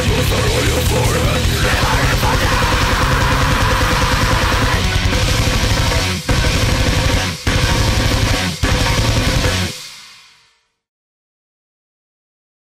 Never